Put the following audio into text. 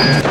Yeah.